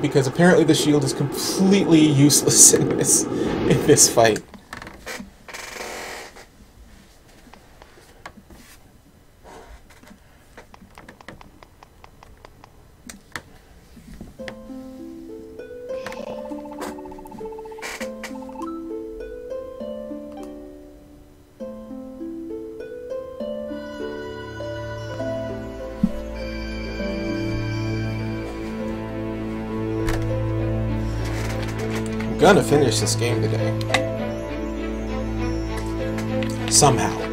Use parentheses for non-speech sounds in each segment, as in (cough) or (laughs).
because apparently the shield is completely useless in this in this fight. Gonna finish this game today. Somehow.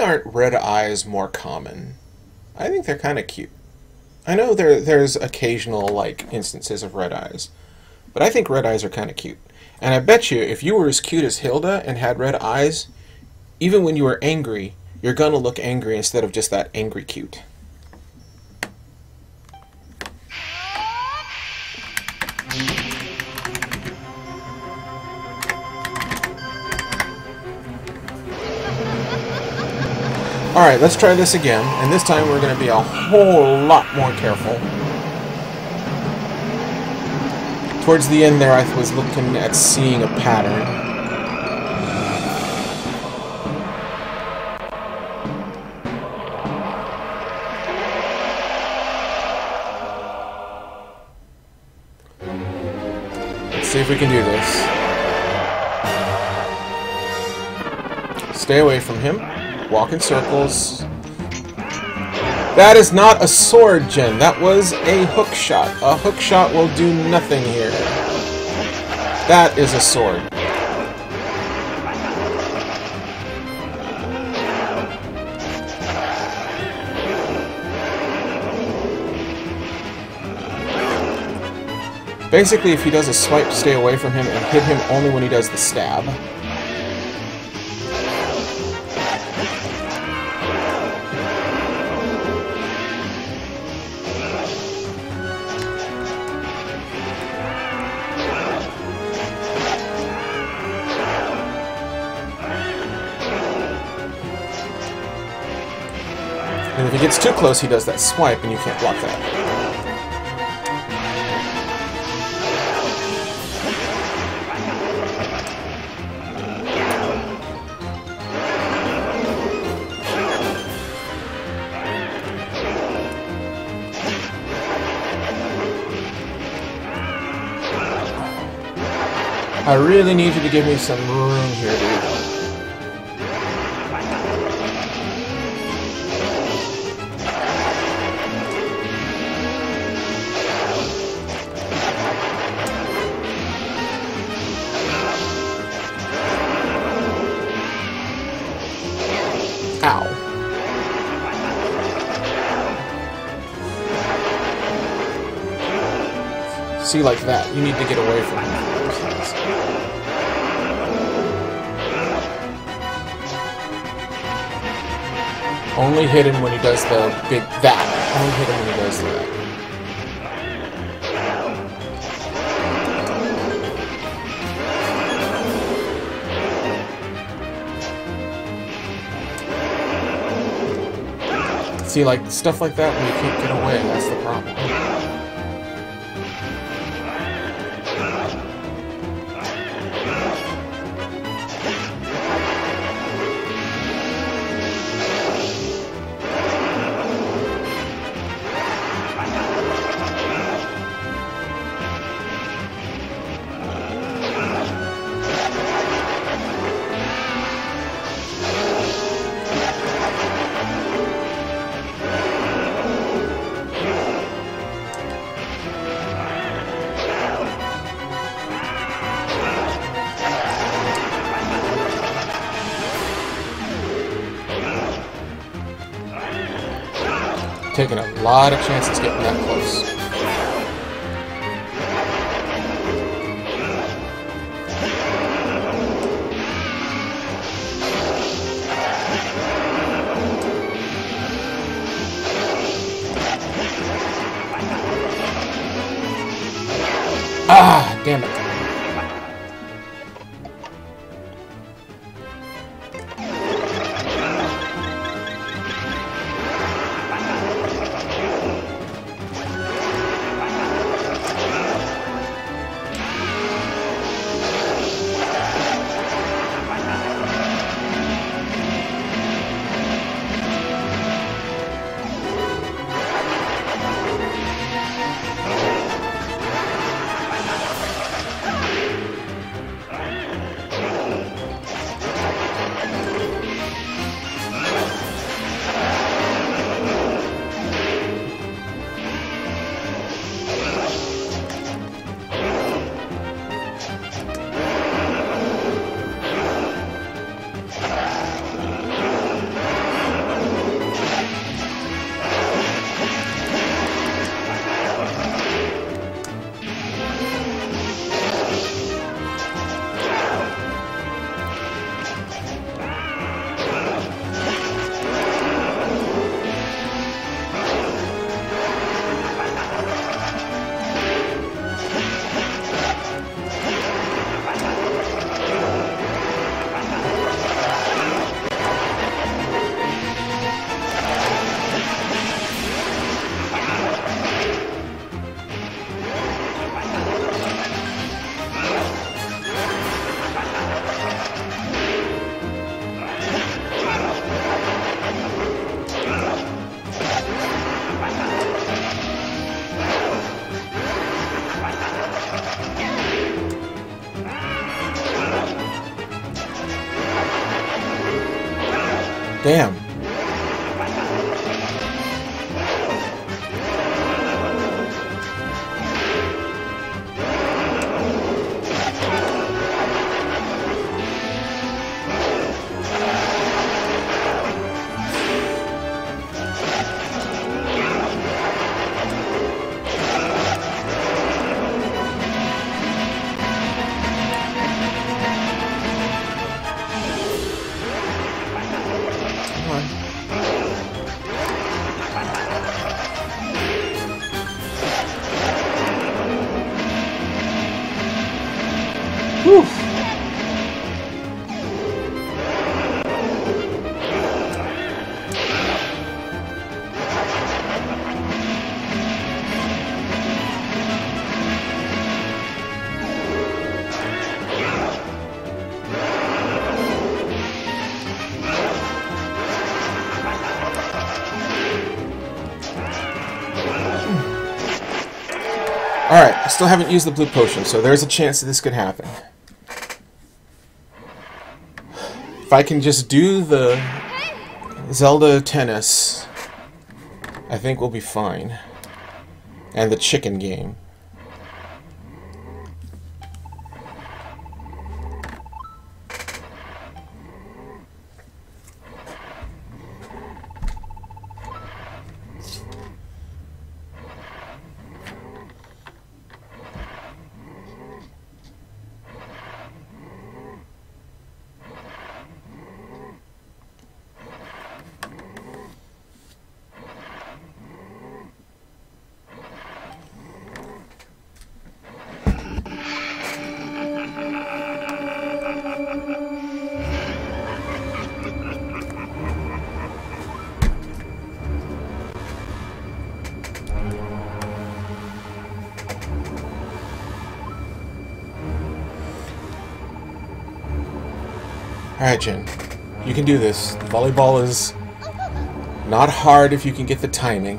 Aren't red eyes more common? I think they're kind of cute. I know there there's occasional like instances of red eyes, but I think red eyes are kind of cute. And I bet you if you were as cute as Hilda and had red eyes, even when you were angry, you're gonna look angry instead of just that angry cute. Alright, let's try this again, and this time we're going to be a whole lot more careful. Towards the end there, I was looking at seeing a pattern. Let's see if we can do this. Stay away from him. Walk in circles. That is not a sword, Jenn. That was a hook shot. A hook shot will do nothing here. That is a sword. Basically, if he does a swipe, stay away from him and hit him only when he does the stab. Too close, he does that swipe, and you can't block that. I really need you to give me some room here, dude. see like that. You need to get away from him. Only hit him when he does the big that. Only hit him when he does that. See, like, stuff like that when you can't get away, that's the problem. Lot of chances getting that close. Still haven't used the blue potion, so there's a chance that this could happen. If I can just do the Zelda tennis, I think we'll be fine. And the chicken game. You can do this. Volleyball is not hard if you can get the timing.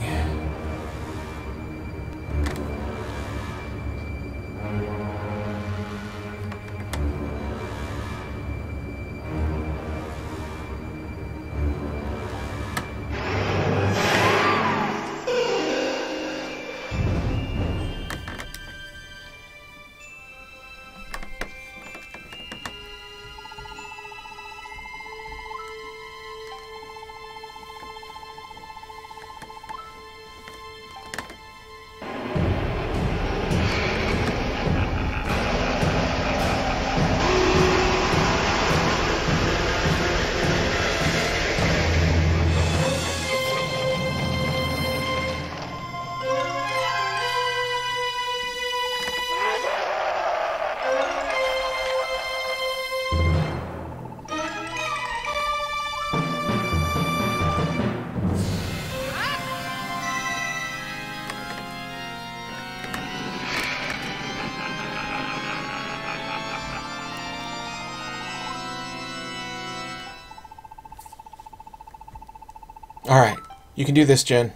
Alright, you can do this, Jenn.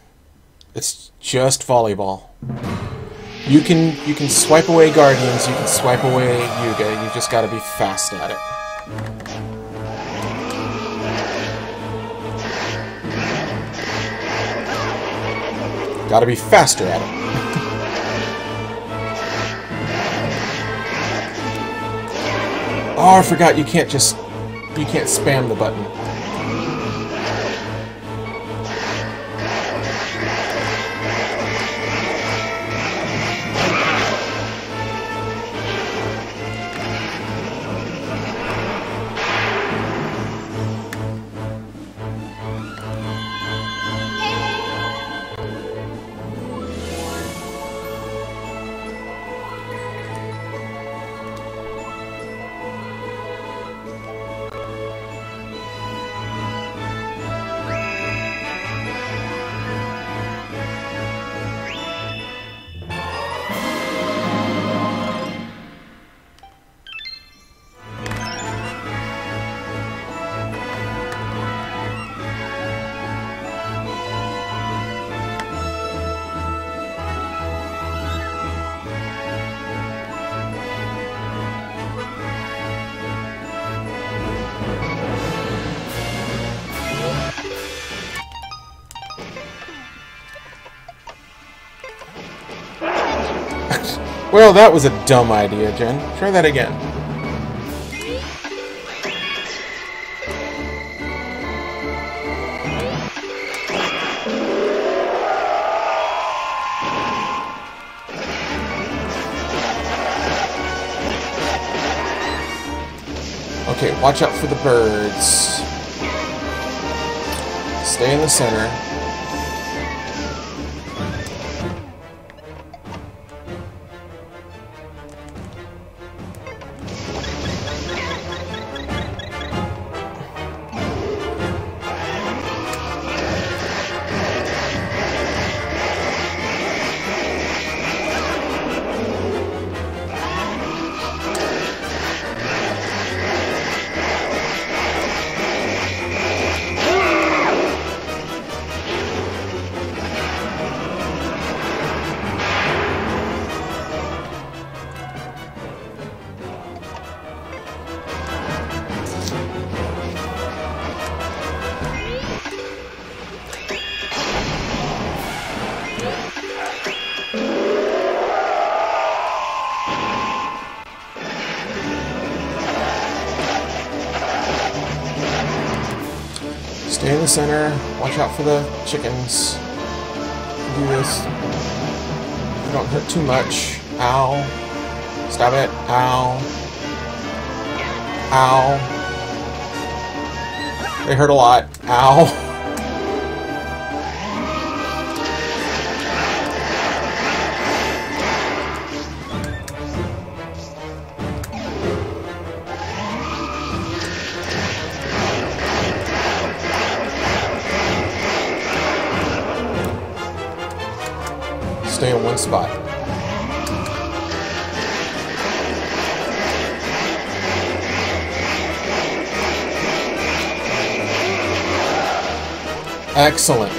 It's just volleyball. You can you can swipe away Guardians, you can swipe away Yuga, you just gotta be fast at it. Gotta be faster at it. (laughs) Oh, I forgot you can't just you can't spam the button. Well, that was a dumb idea, Jenn. Try that again. Okay, watch out for the birds. Stay in the center. Stay in the center. Watch out for the chickens. Do this. Don't hurt too much. Ow. Stop it. Ow. Ow. They hurt a lot. Ow. (laughs) Excellent.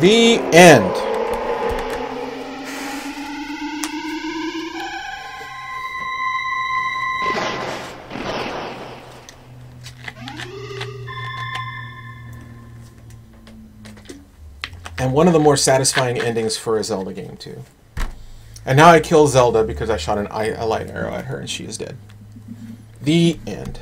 The end. One of the more satisfying endings for a Zelda game, too. And now I kill Zelda because I shot an a light arrow at her and she is dead. The end.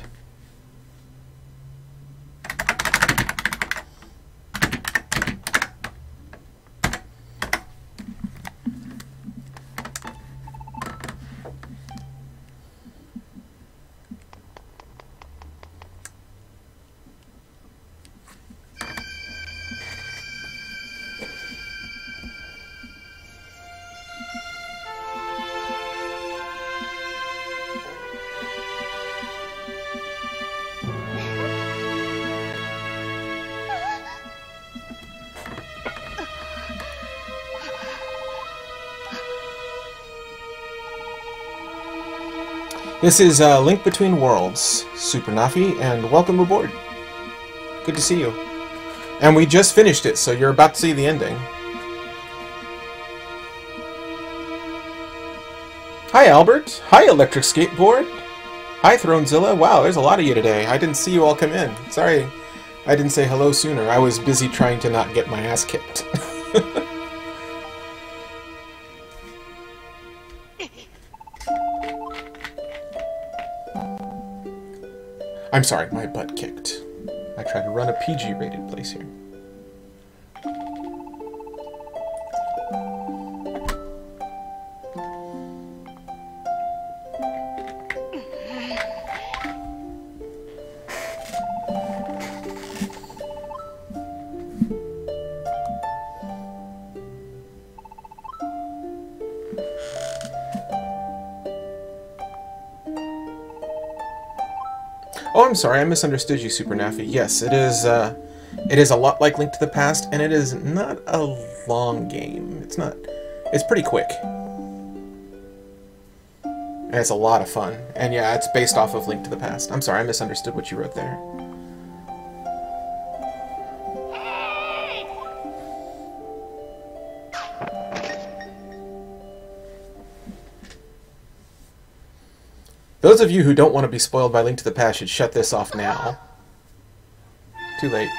This is uh, Link Between Worlds, Super Nafi, and welcome aboard. Good to see you. And we just finished it, so you're about to see the ending. Hi, Albert. Hi, Electric Skateboard. Hi, Thronezilla. Wow, there's a lot of you today. I didn't see you all come in. Sorry I didn't say hello sooner. I was busy trying to not get my ass kicked. (laughs) I'm sorry, my butt kicked. I tried to run a PG-rated place here. I'm sorry, I misunderstood you, Super Naffy. Yes, it is, uh, it is a lot like Link to the Past, and it is not a long game. It's not, it's pretty quick. And it's a lot of fun. And yeah, it's based off of Link to the Past. I'm sorry, I misunderstood what you wrote there. Those of you who don't want to be spoiled by Link to the Past should shut this off now. Too late.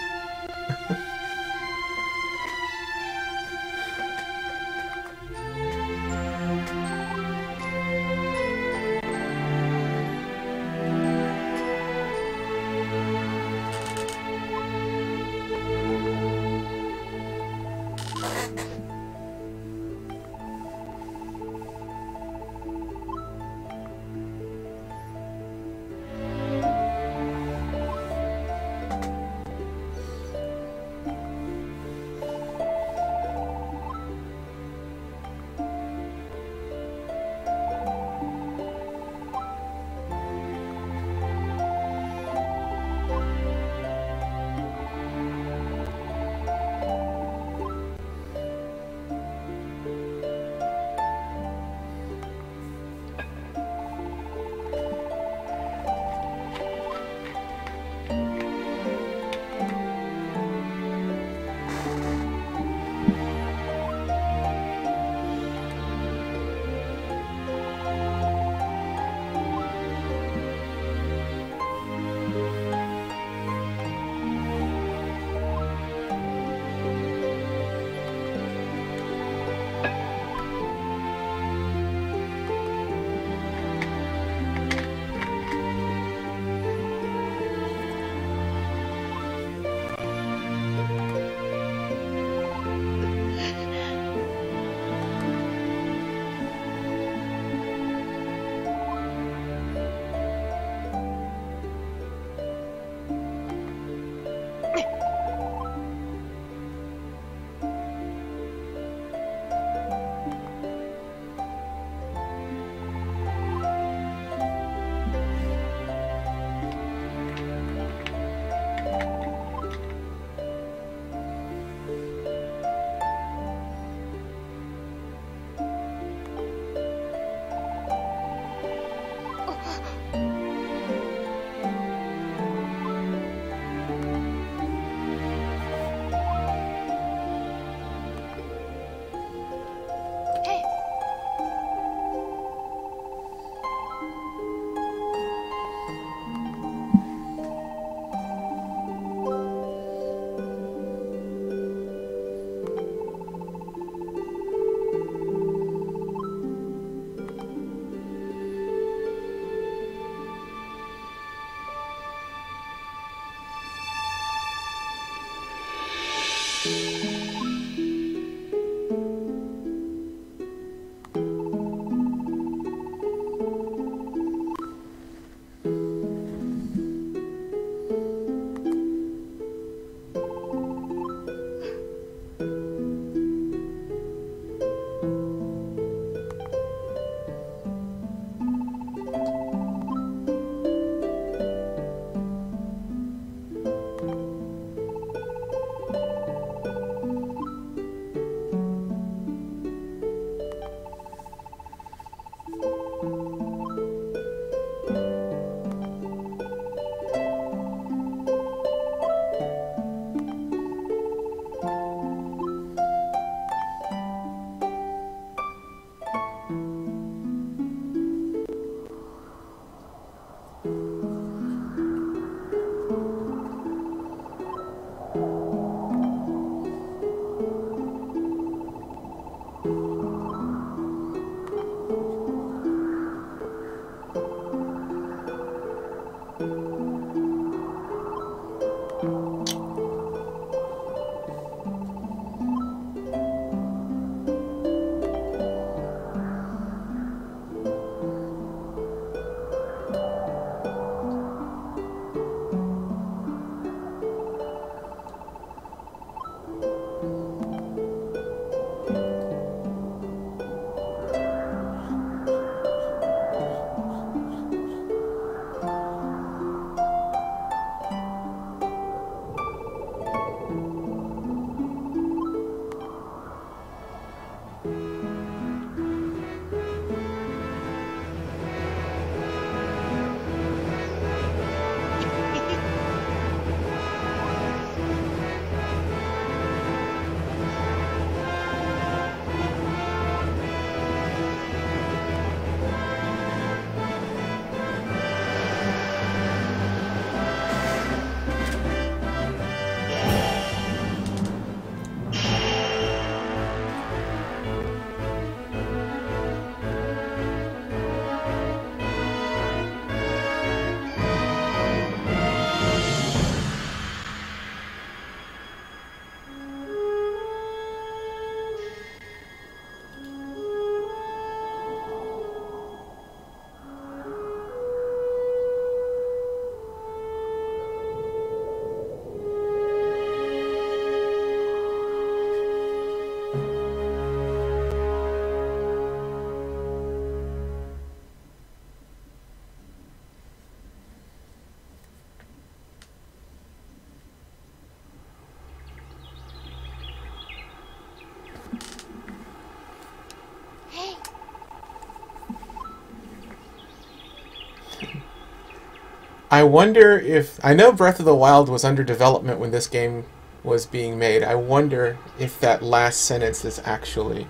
I wonder if I know Breath of the Wild was under development when this game was being made. I wonder if that last sentence is actually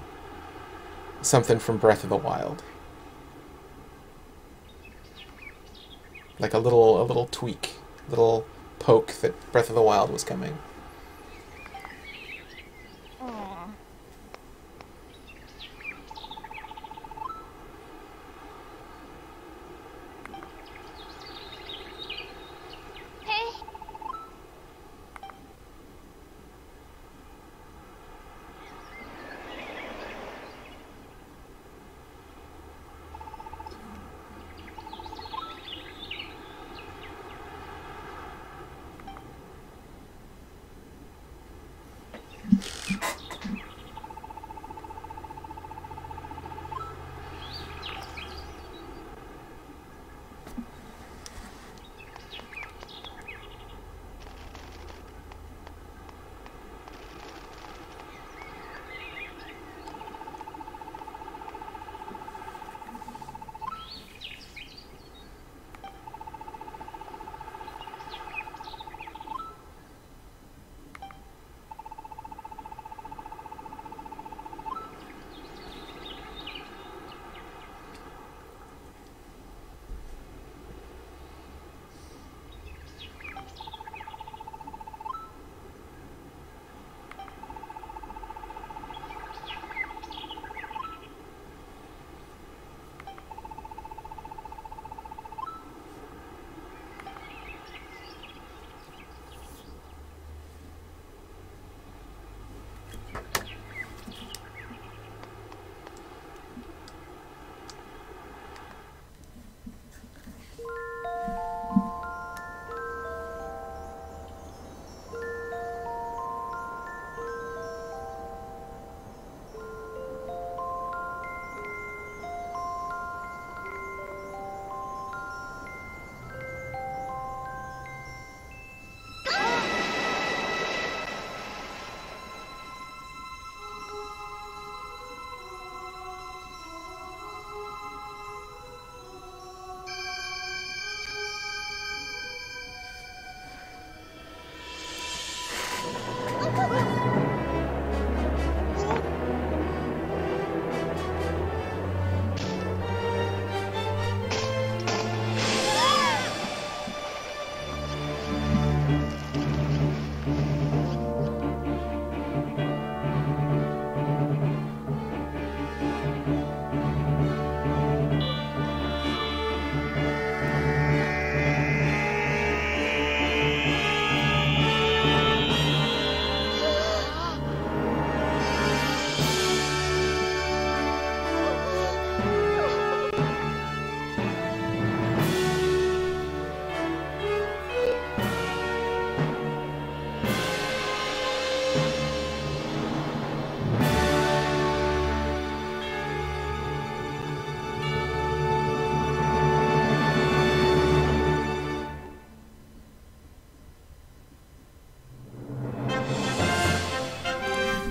something from Breath of the Wild. Like a little a little tweak, little poke that Breath of the Wild was coming.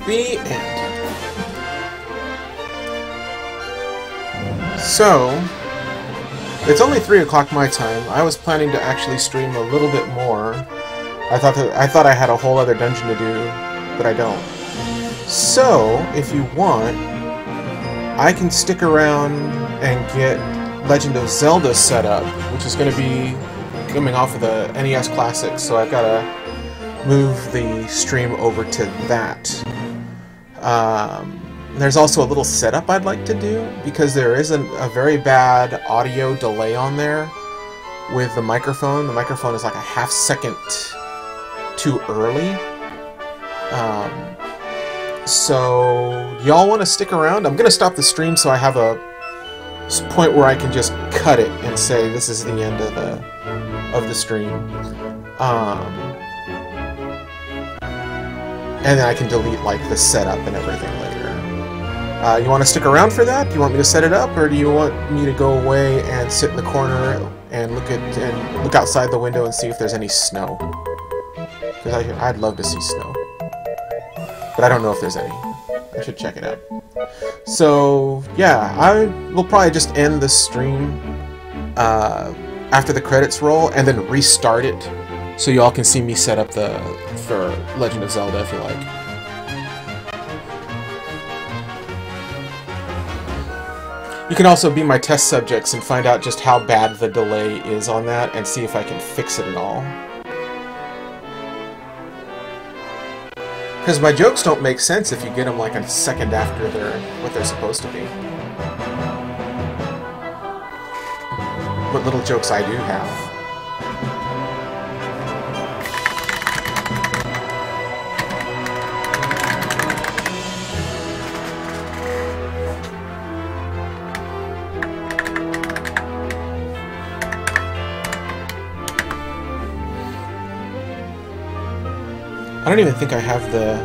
The end. So, it's only three o'clock my time. I was planning to actually stream a little bit more. I thought that I thought I had a whole other dungeon to do, but I don't. So, if you want, I can stick around and get Legend of Zelda set up, which is going to be coming off of the NES Classic, so I've got to move the stream over to that. Um, there's also a little setup I'd like to do because there is a, a very bad audio delay on there with the microphone. The microphone is like a half second too early. Um, so y'all want to stick around? I'm gonna stop the stream so I have a point where I can just cut it and say this is the end of the of the stream. Um, and then I can delete like the setup and everything later. Uh, you want to stick around for that? Do you want me to set it up, or do you want me to go away and sit in the corner and look at and look outside the window and see if there's any snow? Because I'd love to see snow, but I don't know if there's any. I should check it out. So yeah, I will probably just end the stream uh, after the credits roll and then restart it so y'all can see me set up the for Legend of Zelda if you like. You can also be my test subjects and find out just how bad the delay is on that and see if I can fix it at all. Because my jokes don't make sense if you get them like a second after they're what they're supposed to be. What little jokes I do have. I don't even think I have the...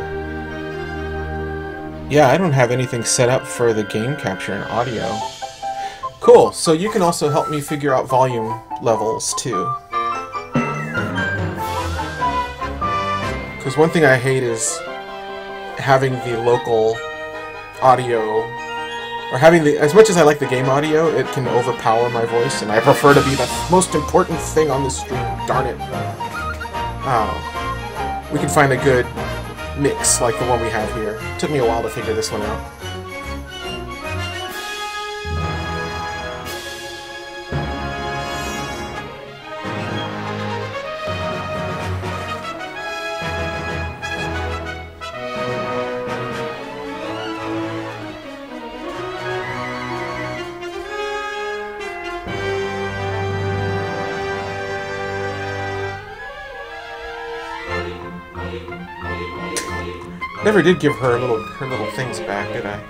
Yeah, I don't have anything set up for the game capture and audio. Cool, so you can also help me figure out volume levels, too. Because one thing I hate is having the local audio or having the as much as I like the game audio, it can overpower my voice, and I prefer to be the most important thing on the stream. Darn it! Oh we can find a good mix like the one we have here. It took me a while to figure this one out. Never did give her little her little things back, did I?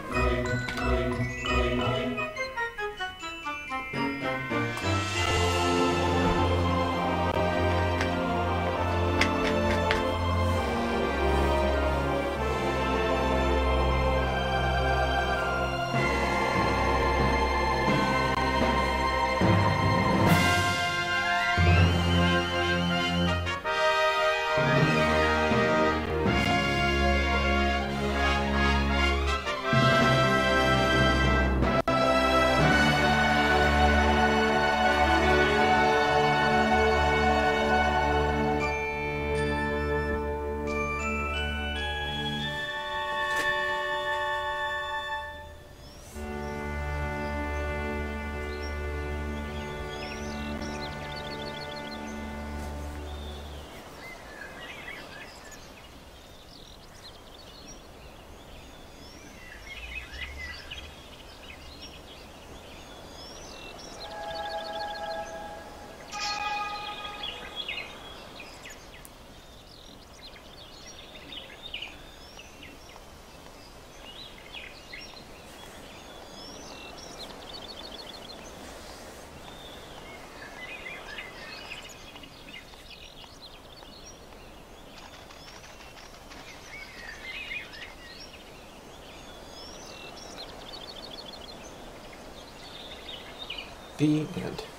The end.